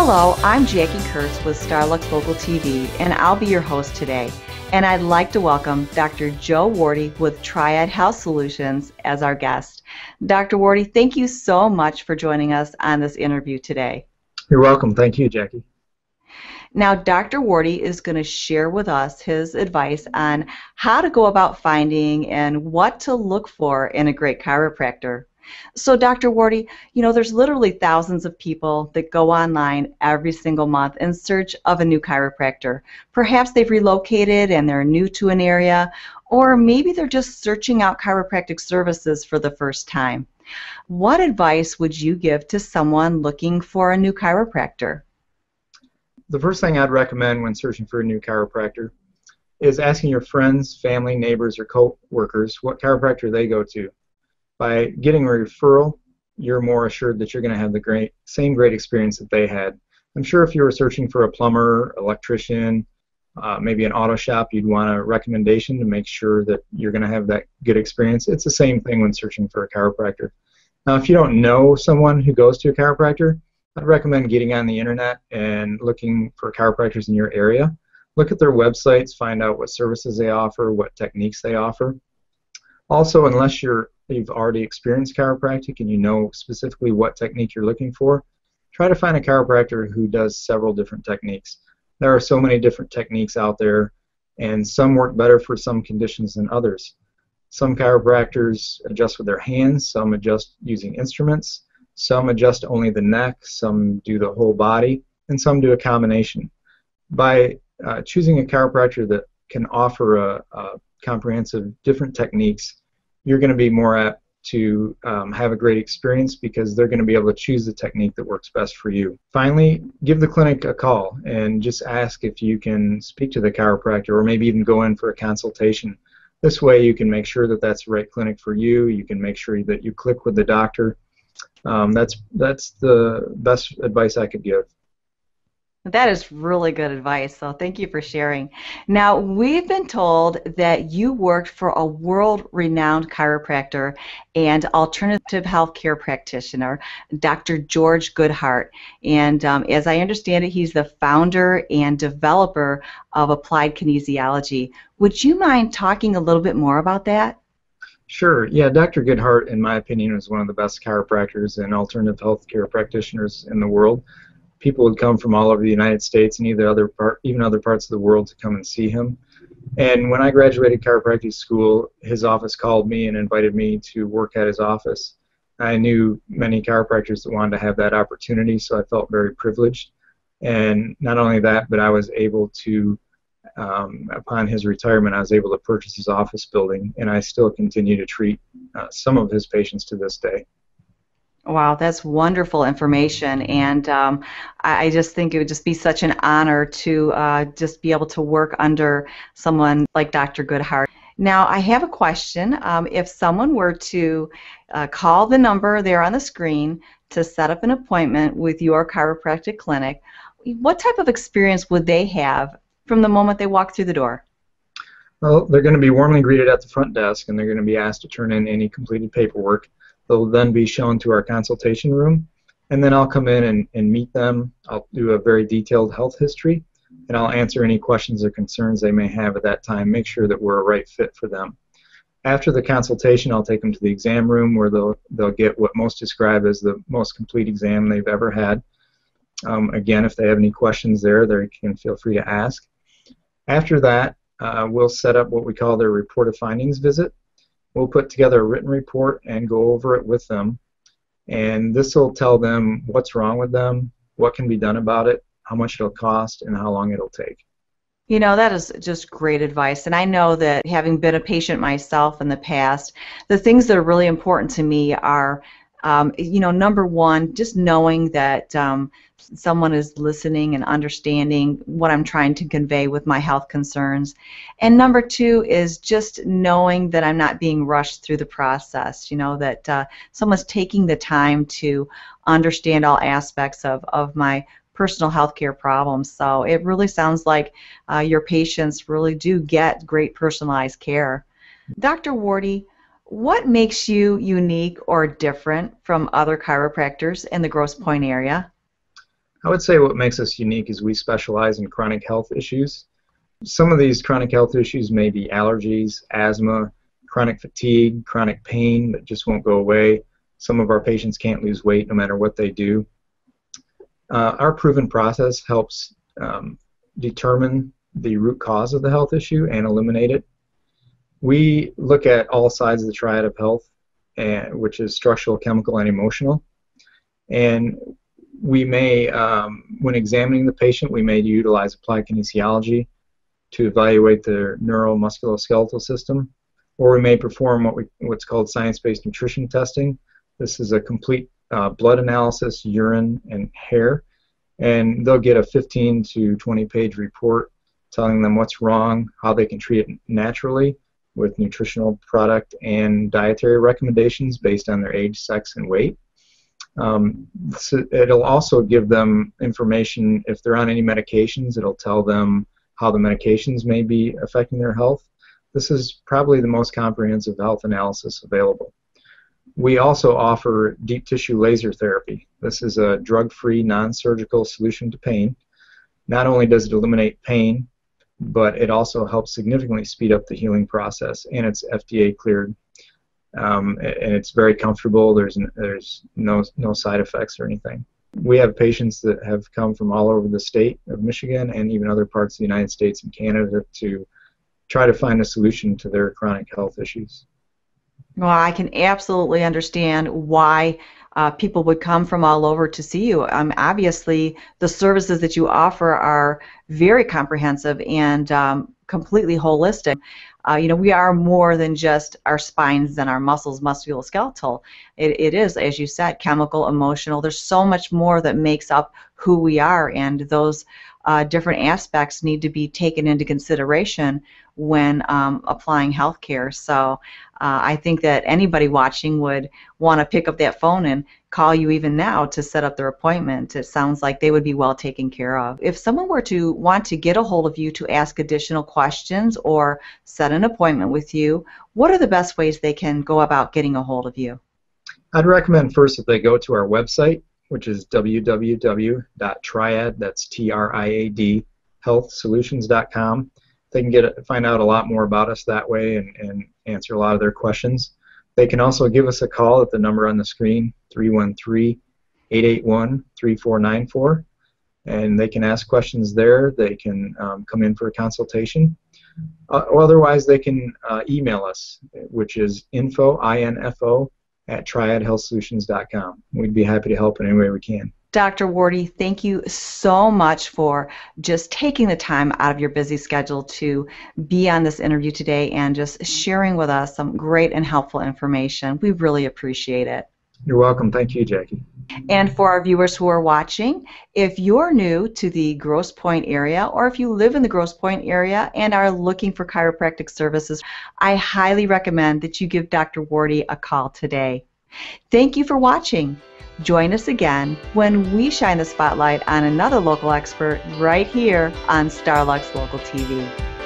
Hello, I'm Jackie Kurtz with Starluxe Local TV, and I'll be your host today. And I'd like to welcome Dr. Joe Wardie with Triad Health Solutions as our guest. Dr. Wardie, thank you so much for joining us on this interview today. You're welcome. Thank you, Jackie. Now, Dr. Wardie is going to share with us his advice on how to go about finding and what to look for in a great chiropractor. So, Dr. Wardie, you know, there's literally thousands of people that go online every single month in search of a new chiropractor. Perhaps they've relocated and they're new to an area, or maybe they're just searching out chiropractic services for the first time. What advice would you give to someone looking for a new chiropractor? The first thing I'd recommend when searching for a new chiropractor is asking your friends, family, neighbors, or co-workers what chiropractor they go to. By getting a referral, you're more assured that you're going to have the great same great experience that they had. I'm sure if you were searching for a plumber, electrician, uh, maybe an auto shop, you'd want a recommendation to make sure that you're going to have that good experience. It's the same thing when searching for a chiropractor. Now, if you don't know someone who goes to a chiropractor, I'd recommend getting on the internet and looking for chiropractors in your area. Look at their websites, find out what services they offer, what techniques they offer. Also, unless you're you've already experienced chiropractic and you know specifically what technique you're looking for, try to find a chiropractor who does several different techniques. There are so many different techniques out there, and some work better for some conditions than others. Some chiropractors adjust with their hands, some adjust using instruments, some adjust only the neck, some do the whole body, and some do a combination. By uh, choosing a chiropractor that can offer a, a comprehensive different techniques, you're going to be more apt to um, have a great experience because they're going to be able to choose the technique that works best for you. Finally, give the clinic a call and just ask if you can speak to the chiropractor or maybe even go in for a consultation. This way, you can make sure that that's the right clinic for you. You can make sure that you click with the doctor. Um, that's that's the best advice I could give. That is really good advice, so thank you for sharing. Now, we've been told that you worked for a world renowned chiropractor and alternative health care practitioner, Dr. George Goodheart. And um, as I understand it, he's the founder and developer of Applied Kinesiology. Would you mind talking a little bit more about that? Sure. Yeah, Dr. Goodheart, in my opinion, is one of the best chiropractors and alternative health care practitioners in the world people would come from all over the United States and either other part, even other parts of the world to come and see him. And when I graduated chiropractic school, his office called me and invited me to work at his office. I knew many chiropractors that wanted to have that opportunity, so I felt very privileged. And not only that, but I was able to, um, upon his retirement, I was able to purchase his office building, and I still continue to treat uh, some of his patients to this day. Wow, that's wonderful information, and um, I just think it would just be such an honor to uh, just be able to work under someone like Dr. Goodheart. Now, I have a question. Um, if someone were to uh, call the number there on the screen to set up an appointment with your chiropractic clinic, what type of experience would they have from the moment they walk through the door? Well, they're going to be warmly greeted at the front desk, and they're going to be asked to turn in any completed paperwork. They'll then be shown to our consultation room, and then I'll come in and, and meet them. I'll do a very detailed health history, and I'll answer any questions or concerns they may have at that time, make sure that we're a right fit for them. After the consultation, I'll take them to the exam room where they'll, they'll get what most describe as the most complete exam they've ever had. Um, again, if they have any questions there, they can feel free to ask. After that, uh, we'll set up what we call their report of findings visit. We'll put together a written report and go over it with them. And this will tell them what's wrong with them, what can be done about it, how much it'll cost, and how long it'll take. You know, that is just great advice. And I know that having been a patient myself in the past, the things that are really important to me are um, you know, number one, just knowing that um, someone is listening and understanding what I'm trying to convey with my health concerns. And number two is just knowing that I'm not being rushed through the process, you know, that uh, someone's taking the time to understand all aspects of, of my personal health care problems. So it really sounds like uh, your patients really do get great personalized care. Dr. Wardie, what makes you unique or different from other chiropractors in the Grosse Pointe area? I would say what makes us unique is we specialize in chronic health issues. Some of these chronic health issues may be allergies, asthma, chronic fatigue, chronic pain that just won't go away. Some of our patients can't lose weight no matter what they do. Uh, our proven process helps um, determine the root cause of the health issue and eliminate it. We look at all sides of the triad of health, and, which is structural, chemical, and emotional. And we may, um, when examining the patient, we may utilize applied kinesiology to evaluate their neuromusculoskeletal system, or we may perform what we, what's called science-based nutrition testing. This is a complete uh, blood analysis, urine, and hair, and they'll get a 15 to 20 page report telling them what's wrong, how they can treat it naturally with nutritional product and dietary recommendations based on their age, sex, and weight. Um, so it'll also give them information if they're on any medications. It'll tell them how the medications may be affecting their health. This is probably the most comprehensive health analysis available. We also offer deep tissue laser therapy. This is a drug-free, non-surgical solution to pain. Not only does it eliminate pain, but it also helps significantly speed up the healing process, and it's FDA cleared um, and it's very comfortable. There's there's no no side effects or anything. We have patients that have come from all over the state of Michigan and even other parts of the United States and Canada to try to find a solution to their chronic health issues. Well, I can absolutely understand why uh, people would come from all over to see you. Um, obviously, the services that you offer are very comprehensive and um, completely holistic. Uh, you know, we are more than just our spines and our muscles, musculoskeletal. It, it is, as you said, chemical, emotional. There's so much more that makes up who we are, and those uh, different aspects need to be taken into consideration when um, applying healthcare. So uh, I think that anybody watching would want to pick up that phone and call you even now to set up their appointment. It sounds like they would be well taken care of. If someone were to want to get a hold of you to ask additional questions or set an appointment with you, what are the best ways they can go about getting a hold of you? I'd recommend first that they go to our website, which is www.triad, that's T-R-I-A-D, healthsolutions.com they can get find out a lot more about us that way and, and answer a lot of their questions. They can also give us a call at the number on the screen, 313-881-3494, and they can ask questions there. They can um, come in for a consultation. Uh, otherwise, they can uh, email us, which is info, I-N-F-O, at triadhealthsolutions.com. We'd be happy to help in any way we can. Dr. Wardie, thank you so much for just taking the time out of your busy schedule to be on this interview today and just sharing with us some great and helpful information. We really appreciate it. You're welcome. Thank you, Jackie. And for our viewers who are watching, if you're new to the Grosse Pointe area or if you live in the Grosse Pointe area and are looking for chiropractic services, I highly recommend that you give Dr. Wardie a call today. Thank you for watching. Join us again when we shine the spotlight on another local expert right here on Starluxe Local TV.